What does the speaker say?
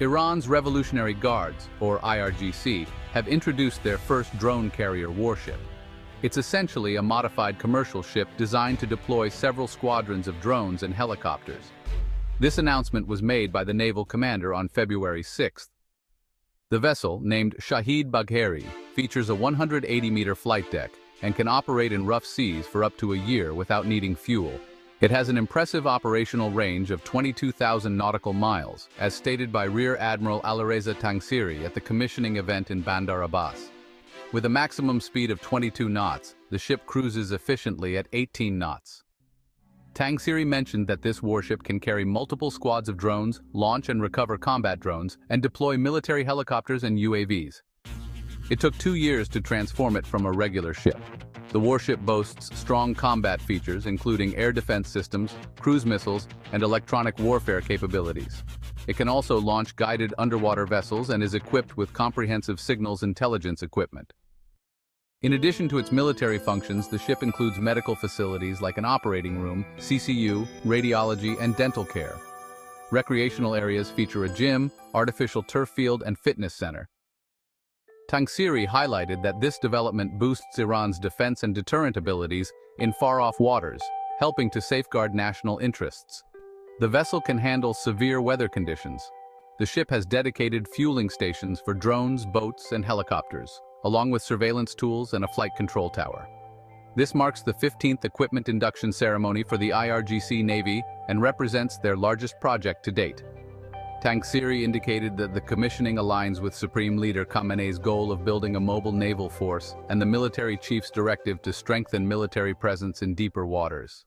Iran's Revolutionary Guards, or IRGC, have introduced their first drone carrier warship. It's essentially a modified commercial ship designed to deploy several squadrons of drones and helicopters. This announcement was made by the naval commander on February 6. The vessel, named Shahid Bagheri, features a 180-meter flight deck and can operate in rough seas for up to a year without needing fuel. It has an impressive operational range of 22,000 nautical miles, as stated by Rear Admiral Alireza Tangsiri at the commissioning event in Bandar Abbas. With a maximum speed of 22 knots, the ship cruises efficiently at 18 knots. Tangsiri mentioned that this warship can carry multiple squads of drones, launch and recover combat drones, and deploy military helicopters and UAVs. It took two years to transform it from a regular ship. The warship boasts strong combat features including air defense systems, cruise missiles, and electronic warfare capabilities. It can also launch guided underwater vessels and is equipped with comprehensive signals intelligence equipment. In addition to its military functions, the ship includes medical facilities like an operating room, CCU, radiology, and dental care. Recreational areas feature a gym, artificial turf field, and fitness center, Tangsiri highlighted that this development boosts Iran's defense and deterrent abilities in far-off waters, helping to safeguard national interests. The vessel can handle severe weather conditions. The ship has dedicated fueling stations for drones, boats, and helicopters, along with surveillance tools and a flight control tower. This marks the 15th equipment induction ceremony for the IRGC Navy and represents their largest project to date. Tangsiri indicated that the commissioning aligns with Supreme Leader Khamenei's goal of building a mobile naval force and the military chief's directive to strengthen military presence in deeper waters.